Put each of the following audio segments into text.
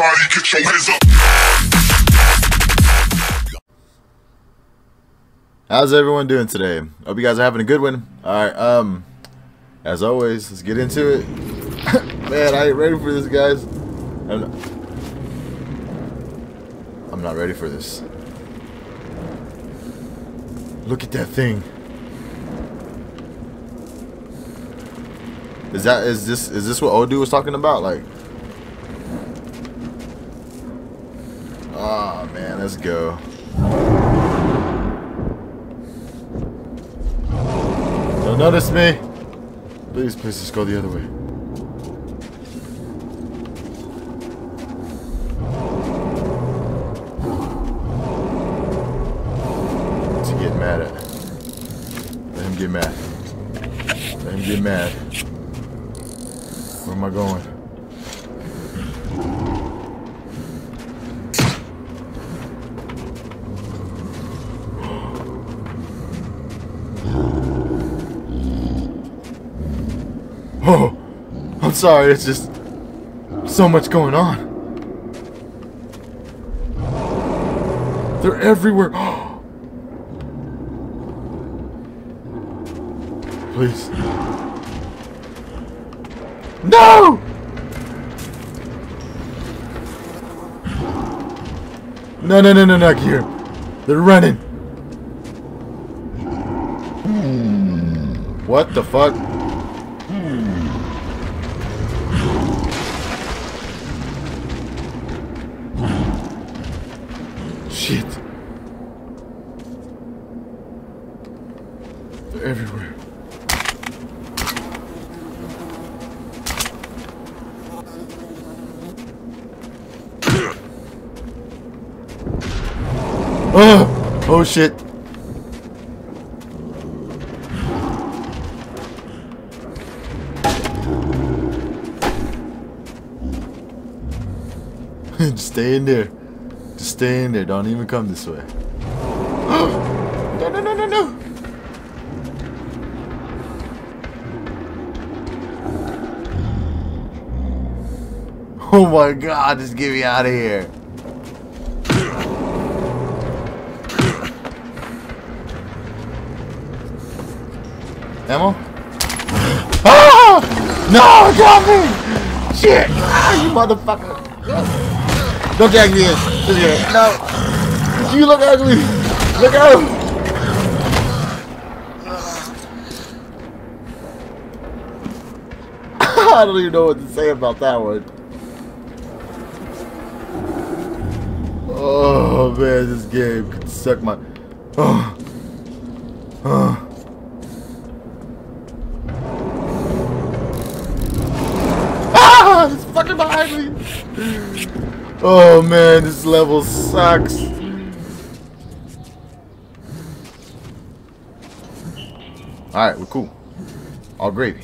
Everybody get your hands up. How's everyone doing today? Hope you guys are having a good one. Alright, um, as always, let's get into it. Man, I ain't ready for this, guys. I'm not, I'm not ready for this. Look at that thing. Is that is this is this what Odu was talking about? Like Ah oh, man, let's go. Don't notice me. Please, please just go the other way. He getting mad at? Let him get mad. Let him get mad. Where am I going? Oh, I'm sorry. It's just so much going on. They're everywhere. Please. No! No, no, no, no, not here. They're running. Hmm. What the fuck? Shit. They're everywhere. Oh! Oh shit. Stay in there. Just stay in there. Don't even come this way. no, no, no, no, no. Oh my god, just get me out of here. Ammo? Ah! No, got me! Shit! Ah, you motherfucker! Don't drag me in. Just here. No. You look ugly. Look out. I don't even know what to say about that one. Oh man, this game could suck my. Oh. Oh. Ah! It's fucking behind me. Oh man, this level sucks. Alright, we're cool. All gravy.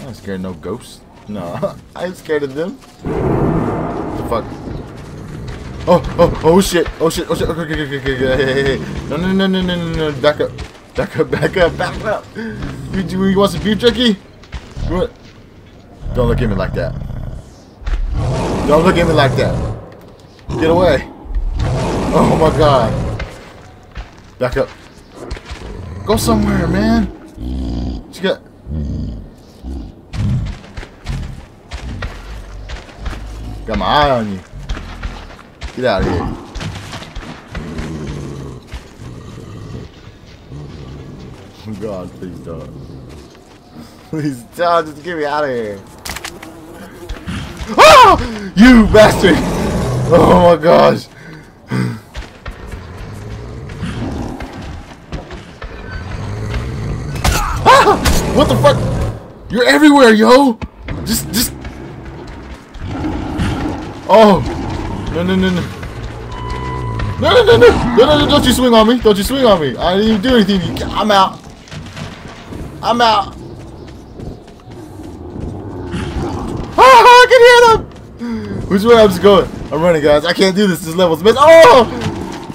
I ain't scared of no ghosts. No, I ain't scared of them. The fuck? Oh, oh, oh shit. Oh shit, oh shit. Okay, okay, okay, okay, okay. Hey, hey, hey. No, no, no, no, no, no, no. Back up. Back up, back up, back up. You, you, you want some beef jerky? What? Don't look at me like that. Don't look at me like that. Get away. Oh my god. Back up. Go somewhere, man. What you got? Got my eye on you. Get out of here. Oh god, please don't. Please don't, just get me out of here. Ah! You bastard! Oh my gosh! Ah! What the fuck? You're everywhere, yo! Just, just. Oh! No, no, no, no. No, no, no, no! No, no, no, don't you swing on me! Don't you swing on me! I didn't even do anything. I'm out. I'm out. Can hear! Which way I'm just going? I'm running, guys. I can't do this. This level's missed. Oh!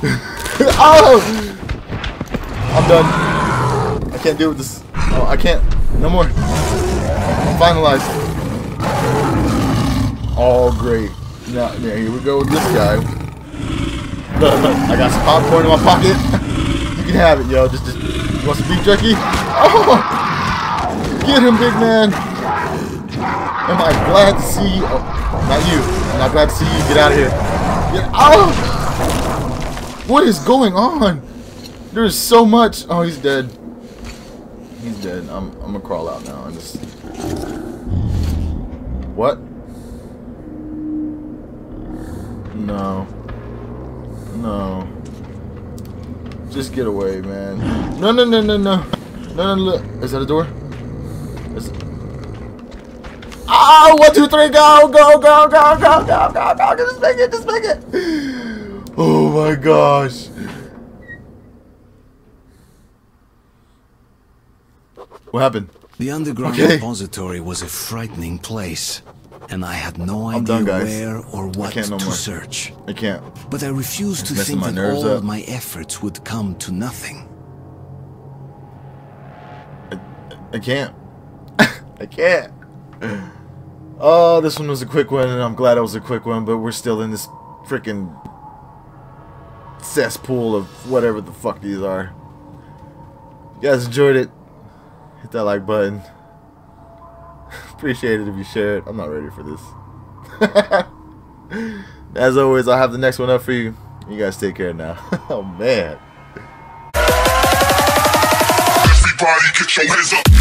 oh! I'm done. I can't do this. Oh, I can't. No more. I'm finalized. All great. Now, yeah, here we go with this guy. I got some popcorn in my pocket. you can have it, yo. Just, just, you want some beef jerky? Oh! Get him, big man. Am I glad to see you? Oh, not you. I'm not glad to see you. Get out of here. Get out! What is going on? There's so much. Oh, he's dead. He's dead. I'm, I'm gonna crawl out now and just. What? No. No. Just get away, man. No, no, no, no, no. No, no, look. Is that a door? Is. Oh, one, two, three, go, go, go, go, go, go, go, go. Just make it, just make it. Oh my gosh. What happened? The underground Okay. repository was a frightening place, and I had no I'm idea done, where or what no to more. search. I can't. But I refused to think that all up. of my efforts would come to nothing. I, I can't. I can't. Oh, this one was a quick one, and I'm glad it was a quick one, but we're still in this freaking cesspool of whatever the fuck these are. You guys enjoyed it? Hit that like button. Appreciate it if you share it. I'm not ready for this. As always, I'll have the next one up for you. You guys take care now. oh, man. Everybody get your hands up.